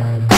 down.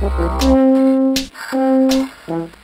Thank you.